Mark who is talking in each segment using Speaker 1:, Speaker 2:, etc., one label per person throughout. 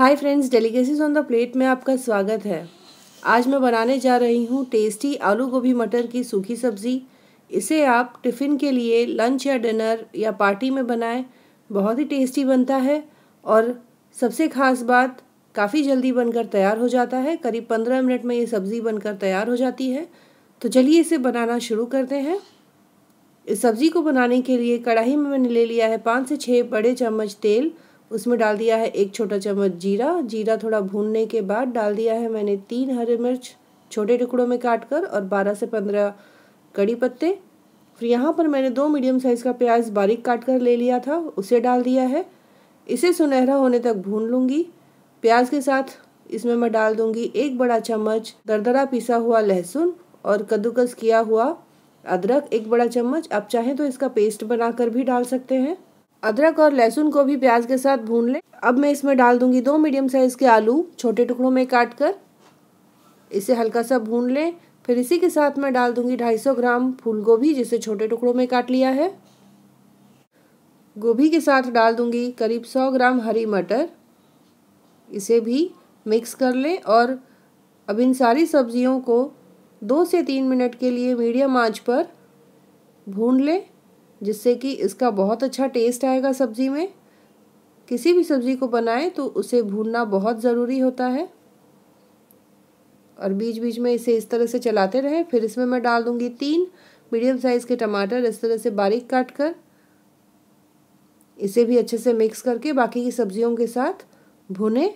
Speaker 1: Hi friends delicacies on the plate में आपका स्वागत है। आज मैं बनाने जा रही हूँ टेस्टी आलू गोभी मटर की सूखी सब्ज़ी। इसे आप टिफ़िन के लिए लंच या डिनर या पार्टी में बनाएँ। बहुत ही टेस्टी बनता है और सबसे ख़ास बात, काफ़ी जल्दी बनकर तैयार हो जाता है। करीब पंद्रह मिनट में ये सब्ज़ी बनकर तैयार हो जाती है। तो चलिए इसे बनाना शुरू करते हैं। इस सब्ज़ी को बनाने के लिए कढ़ाई में मैंने ले लिया है पाँच से छः बड़े चम्मच तेल उसमें डाल दिया है एक छोटा चम्मच जीरा। जीरा थोड़ा भूनने के बाद डाल दिया है मैंने तीन हरे मिर्च छोटे टुकड़ों में काट कर और बारह से पंद्रह कड़ी पत्ते। फिर यहाँ पर मैंने दो मीडियम साइज़ का प्याज बारीक काट कर ले लिया था, उसे डाल दिया है। इसे सुनहरा होने तक भून लूँगी। प्याज के साथ इसमें मैं डाल दूँगी एक बड़ा चम्मच दरदरा पिसा हुआ लहसुन और कद्दूकस किया हुआ अदरक एक बड़ा चम्मच। आप चाहें तो इसका पेस्ट बनाकर भी डाल सकते हैं। अदरक और लहसुन को भी प्याज के साथ भून लें। अब मैं इसमें डाल दूँगी दो मीडियम साइज़ के आलू, छोटे टुकड़ों में काट कर इसे हल्का सा भून लें। फिर इसी के साथ मैं डाल दूँगी 250 ग्राम फूल गोभी जिसे छोटे टुकड़ों में काट लिया है। गोभी के साथ डाल दूँगी करीब 100 ग्राम हरी मटर। इसे भी मिक्स कर लें और अब इन सारी सब्जियों को दो से तीन मिनट के लिए मीडियम आँच पर भून लें। जिससे कि इसका बहुत अच्छा टेस्ट आएगा सब्ज़ी में। किसी भी सब्ज़ी को बनाएँ तो उसे भूनना बहुत ज़रूरी होता है। और बीच बीच में इसे इस तरह से चलाते रहें। फिर इसमें मैं डाल दूँगी तीन मीडियम साइज़ के टमाटर इस तरह से बारीक काट कर इसे भी अच्छे से मिक्स करके बाकी की सब्जियों के साथ भुने।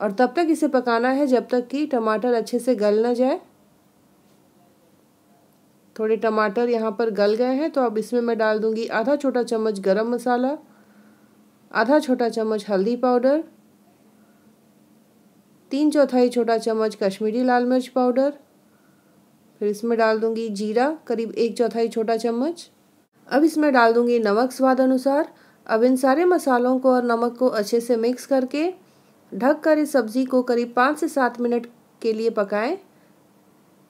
Speaker 1: और तब तक इसे पकाना है जब तक कि टमाटर अच्छे से गल ना जाए। थोड़े टमाटर यहाँ पर गल गए हैं तो अब इसमें मैं डाल दूँगी आधा छोटा चम्मच गरम मसाला, आधा छोटा चम्मच हल्दी पाउडर, तीन चौथाई छोटा चम्मच कश्मीरी लाल मिर्च पाउडर, फिर इसमें डाल दूँगी जीरा, करीब एक चौथाई छोटा चम्मच। अब इसमें डाल दूँगी नमक स्वाद अनुसार। अब इन सारे मसालों को और नमक को अच्छे से मिक्स करके ढक कर इस सब्ज़ी को करीब पाँच से सात मिनट के लिए पकाएँ,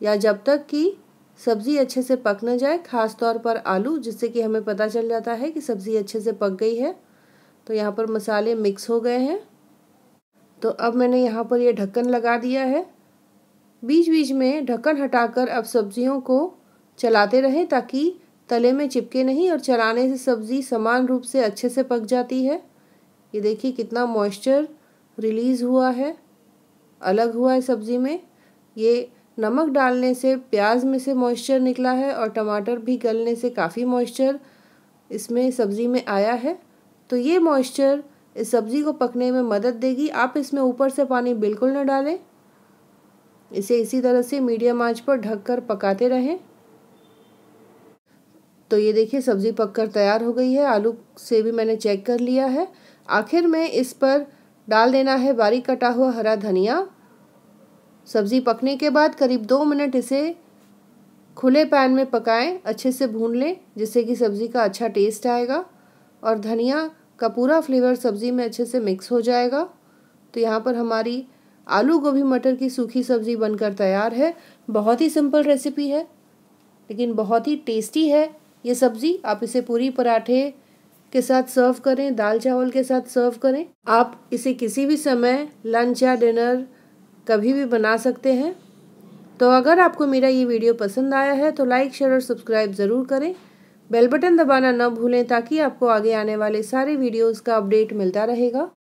Speaker 1: या जब तक कि सब्ज़ी अच्छे से पक ना जाए ख़ास तौर पर आलू, जिससे कि हमें पता चल जाता है कि सब्ज़ी अच्छे से पक गई है। तो यहाँ पर मसाले मिक्स हो गए हैं। तो अब मैंने यहाँ पर ये ढक्कन लगा दिया है। बीच बीच में ढक्कन हटाकर अब सब्जियों को चलाते रहें, ताकि तले में चिपके नहीं और चलाने से सब्ज़ी समान रूप से अच्छे से पक जाती है। ये देखिए कितना मॉइस्चर रिलीज़ हुआ है। अलग हुआ है सब्ज़ी में। ये नमक डालने से प्याज में से मॉइस्चर निकला है और टमाटर भी गलने से काफ़ी मॉइस्चर इसमें सब्ज़ी में आया है। तो ये मॉइस्चर इस सब्ज़ी को पकने में मदद देगी। आप इसमें ऊपर से पानी बिल्कुल न डालें। इसे इसी तरह से मीडियम आँच पर ढक कर पकाते रहें। तो ये देखिए, सब्ज़ी पककर तैयार हो गई है। आलू से भी मैंने चेक कर लिया है। आखिर में इस पर डाल देना है बारीक कटा हुआ हरा धनिया। सब्ज़ी पकने के बाद करीब दो मिनट इसे खुले पैन में पकाएँ, अच्छे से भून लें, जिससे कि सब्ज़ी का अच्छा टेस्ट आएगा और धनिया का पूरा फ्लेवर सब्ज़ी में अच्छे से मिक्स हो जाएगा। तो यहाँ पर हमारी आलू गोभी मटर की सूखी सब्ज़ी बनकर तैयार है। बहुत ही सिंपल रेसिपी है, लेकिन बहुत ही टेस्टी है ये सब्ज़ी। आप इसे पूरी पराठे के साथ सर्व करें, दाल चावल के साथ सर्व करें। आप इसे किसी भी समय लंच या डिनर कभी भी बना सकते हैं। तो अगर आपको मेरा ये वीडियो पसंद आया है तो लाइक, शेयर और सब्सक्राइब ज़रूर करें। बेल बटन दबाना न भूलें, ताकि आपको आगे आने वाले सारे वीडियोस का अपडेट मिलता रहेगा।